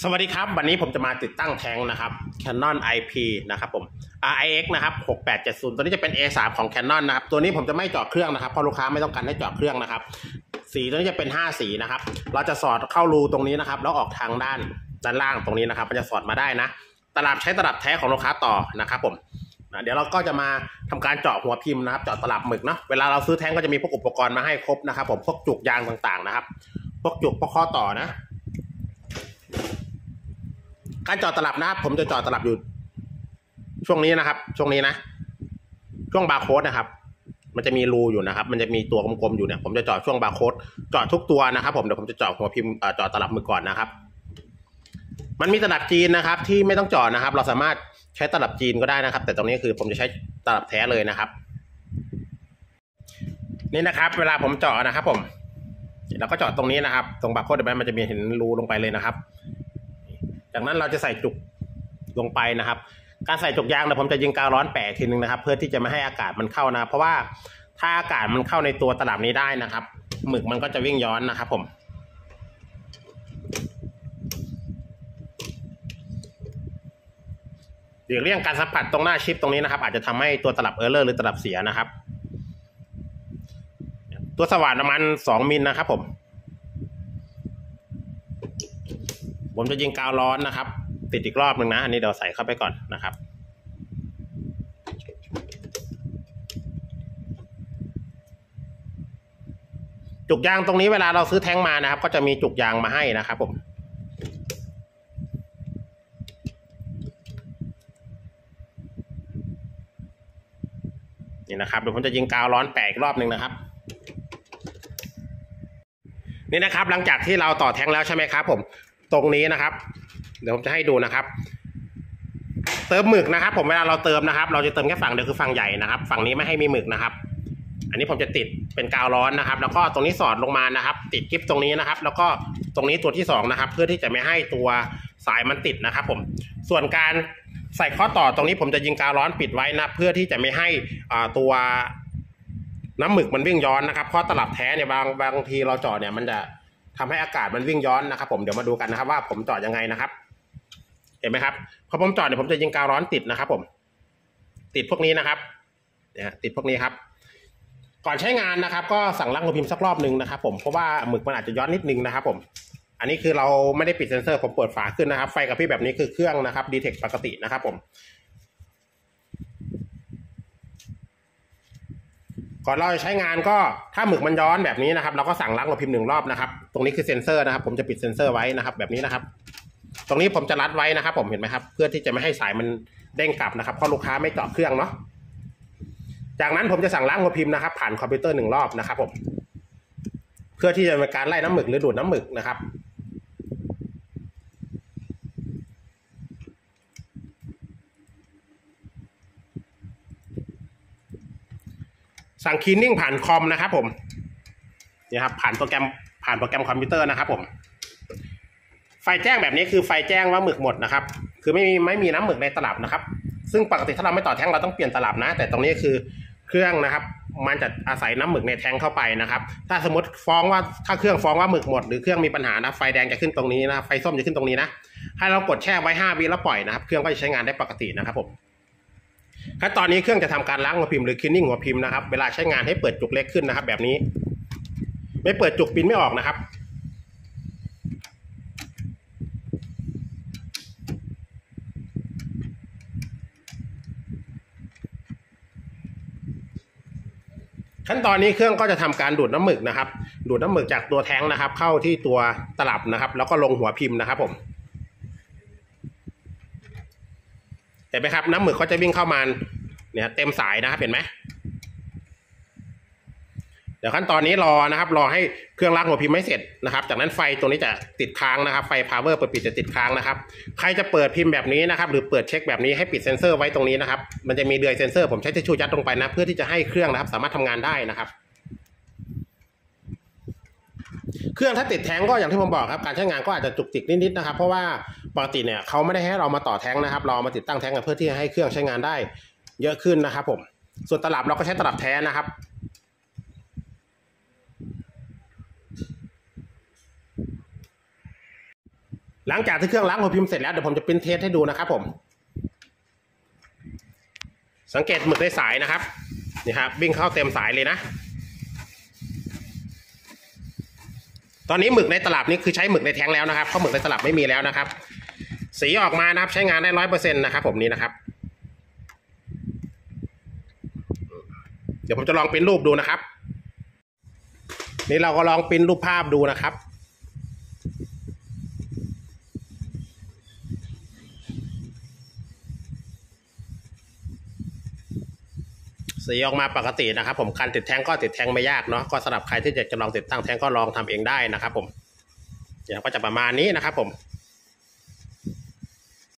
สวัสดีครับ วันนี้ผมจะมาติดตั้งแทงนะครับ Canon IP นะครับผม RX นะครับ6870 ตัวนี้จะเป็น A3 ของ Canon นะครับ ตัวนี้ผมจะไม่เจาะเครื่องนะครับ เพราะลูกค้าไม่ต้องการให้เจาะเครื่องนะครับ สีตัวนี้จะเป็น 5 สีนะครับ เราจะสอดเข้ารูตรงนี้นะครับ แล้วออกทางด้านด้านล่างตรงนี้นะครับ มันจะสอดมาได้นะ ตลับใช้ตลับแท้ของลูกค้าต่อนะครับผมเดี๋ยวเราก็จะมาทำการเจาะหัวพิมพ์นะครับ เจาะตลับหมึกเนาะ เวลาเราซื้อแท้งก็จะมีพวกอุปกรณ์มาให้ครบนะครับ ผม พวกจุกยางต่างๆนะครับ พวกจุกพวกข้อต่อนะ การจาะตลับนะครับ ผมจะจาะตลับอยู่ ช่วงนี้นะครับ ช่วงนี้นะช่วงบาร์โค้ดนะครับ มันจะมีรูอยู่นะครับ มันจะมีตัวกลมๆอยู่เนี่ย ผมจะจาะช่วงบาร์โค้ดจาะทุกตัวนะครับ ผมเดี๋ยวผมจะจาะหัวพิมพ์จาะตลับมือก่อนนะครับ มันมีตลับจีนนะครับ ที่ไม่ต้องจาะนะครับ เราสามารถใช้ตลับจีนก็ได้นะครับ แต่ตรงนี้คือผมจะใช้ตลับแท้เลยนะครับ นี่นะครับ เวลาผมเจาะนะครับ ผมแล้วก็เจาะตรงนี้นะครับ ตรงบาร์โค้ดเดี๋ยวมันจะมีเห็นรูลงไปเลยนะครับ จากนั้นเราจะใส่จุกลงไปนะครับ การใส่จุกยางเนี่ยผมจะยิงกาวร้อนแปะทีนึงนะครับ เพื่อที่จะไม่ให้อากาศมันเข้านะ เพราะว่าถ้าอากาศมันเข้าในตัวตลับนี้ได้นะครับหมึกมันก็จะวิ่งย้อนนะครับ ผมเดี๋ยวเลี่ยงการสัมผัสตรงหน้าชิปตรงนี้นะครับ อาจจะทำให้ตัวตลับเออร์เลอร์หรือตลับเสียนะครับ ตัวสว่านประมาณสองมิลนะครับ ผม ผมจะยิงกาวร้อนนะครับ ติดอีกรอบหนึ่งนะ อันนี้เดี๋ยวใส่เข้าไปก่อนนะครับจุกยางตรงนี้เวลาเราซื้อแท้งมานะครับ ก็จะมีจุกยางมาให้นะครับผม นี่นะครับเดี๋ยวผมจะยิงกาวร้อนแปะอีกรอบหนึ่งนะครับ นี่นะครับหลังจากที่เราต่อแท้งแล้วใช่ไหมครับผม ตรงนี้นะครับ เดี๋ยวผมจะให้ดูนะครับ เติมหมึกนะครับ ผมเวลาเราเติมนะครับ เราจะเติมแค่ฝั่งเดียวคือฝั่งใหญ่นะครับ ฝั่งนี้ไม่ให้มีหมึกนะครับ อันนี้ผมจะติดเป็นกาวร้อนนะครับ แล้วก็ตรงนี้สอดลงมานะครับ ติดกิ๊บตรงนี้นะครับ แล้วก็ตรงนี้ตัวที่สองนะครับ เพื่อที่จะไม่ให้ตัวสายมันติดนะครับ ผมส่วนการใส่ข้อต่อตรงนี้ผมจะยิงกาวร้อนปิดไว้นะเพื่อที่จะไม่ให้อ่าตัวน้ำหมึกมันวิ่งย้อนนะครับเพราะตลับแท้เนี่ยบางบางทีเราจาะเนี่ยมันจะ ทำให้อากาศมันวิ่งย้อนนะครับ ผมเดี๋ยวมาดูกันนะครับ ว่าผมจาะยังไงนะครับ เห็นไหมครับพอผมจาะเนี่ยผมจะยิงกาวร้อนติดนะครับ ผม ติดพวกนี้นะครับเนี่ยติดพวกนี้ครับ ก่อนใช้งานนะครับ ก็สั่งล้างหัวพิมพ์สักรอบหนึ่งนะครับ ผมเพราะว่าหมึกมันอาจจะย้อนนิดนึงนะครับ ผม อันนี้คือเราไม่ได้ปิดเซนเซอร์ผมเปิดฝาขึ้นนะครับ ไฟกะพริบแบบนี้คือเครื่องนะครับ detect ปกตินะครับ ผม ก่อนเราจะใช้งานก็ถ้าหมึกมันย้อนแบบนี้นะครับ เราก็สั่งล้างหัวพิมพ์หนึ่งรอบนะครับ ตรงนี้คือเซ็นเซอร์นะครับ ผมจะปิดเซ็นเซอร์ไว้นะครับ แบบนี้นะครับ ตรงนี้ผมจะรัดไว้นะครับ ผมเห็นไหมครับ เพื่อที่จะไม่ให้สายมันเด้งกลับนะครับเพราะลูกค้าไม่เจาะเครื่องเนาะจากนั้นผมจะสั่งล้างหัวพิมพ์นะครับ ผ่านคอมพิวเตอร์หนึ่งรอบนะครับ ผม เพื่อที่จะเป็นการไล่น้ำหมึกหรือดูดน้ำหมึกนะครับ สั่งคีนนิ่งผ่านคอมนะครับผมนี่ครับผ่านโปรแกรมผ่านโปรแกรมคอมพิวเตอร์นะครับผม ไฟแจ้งแบบนี้คือไฟแจ้งว่าหมึกหมดนะครับ คือไม่มีไม่มีน้ำหมึกในตลับนะครับ ซึ่งปกติถ้าเราไม่ต่อแท้งเราต้องเปลี่ยนตลับนะ แต่ตรงนี้คือเครื่องนะครับ มันจะอาศัยน้ำหมึกในแท้งเข้าไปนะครับ ถ้าสมมติฟ้องว่าถ้าเครื่องฟ้องว่าหมึกหมด หรือเครื่องมีปัญหานะไฟแดงจะขึ้นตรงนี้นะไฟส้มจะขึ้นตรงนี้นะให้เรากดแช่ไว้5วิแล้วปล่อยนะครับ เครื่องก็จะใช้งานได้ปกตินะครับผม ขั้นตอนนี้เครื่องจะทำการล้างหัวพิมพ์หรือคลีนนิ่งหัวพิมพ์นะครับ เวลาใช้งานให้เปิดจุกเล็กขึ้นนะครับ แบบนี้ ไม่เปิดจุกปินไม่ออกนะครับ ขั้นตอนนี้เครื่องก็จะทำการดูดน้ำหมึกนะครับ ดูดน้ำหมึกจากตัวแท้งนะครับ เข้าที่ตัวตลับนะครับ แล้วก็ลงหัวพิมพ์นะครับผม เห็นไหมครับน้ำหมึกเขาจะวิ่งเข้ามาเนี่ยเต็มสายนะครับเห็นไหมเดี๋ยวขั้นตอนนี้รอนะครับ รอให้เครื่องล้างหัวพิมพ์ไม่เสร็จนะครับ จากนั้นไฟตัวนี้จะติดค้างนะครับ ไฟพาวเวอร์เปิดปิดจะติดค้างนะครับ ใครจะเปิดพิมพ์แบบนี้นะครับ หรือเปิดเช็คแบบนี้ให้ปิดเซ็นเซอร์ไว้ตรงนี้นะครับ มันจะมีเดือยเซ็นเซอร์ผมใช้ทิชชู่ยัดลงไปนะ เพื่อที่จะให้เครื่องนะครับ สามารถทำงานได้นะครับ เครื่องถ้าติดแท้งก็อย่างที่ผมบอกครับการใช้งานก็อาจจะจุกจิกนิดๆนะครับ เพราะว่าปกติเนี่ยเขาไม่ได้ให้เรามาต่อแท้งนะครับเรามาติดตั้งแท้งกันเพื่อที่จะให้เครื่องใช้งานได้เยอะขึ้นนะครับ ผม ส่วนตลับเราก็ใช้ตลับแท้นะครับหลังจากที่เครื่องล้างหัวพิมพ์เสร็จแล้วเดี๋ยวผมจะปริ้นเทสให้ดูนะครับผม สังเกตหมึกในสายนะครับนี่ครับวิ่งเข้าเต็มสายเลยนะ ตอนนี้หมึกในตลับนี่คือใช้หมึกในแท้งแล้วนะครับเพราะหมึกในตลับไม่มีแล้วนะครับ สีออกมานะครับใช้งานได้ร้อยเปอร์เซ็นต์นะครับ ผมนี้นะครับ เดี๋ยวผมจะลองปริ้นรูปดูนะครับ นี่เราก็ลองปริ้นรูปภาพดูนะครับ สีออกมาปกตินะครับ ผมการติดแท้งก็ติดแท้งไม่ยากเนาะก็สำหรับใครที่อยากจะลองติดตั้งแท้งก็ลองทำเองได้นะครับ ผมเดี๋ยวก็จะประมาณนี้นะครับ ผม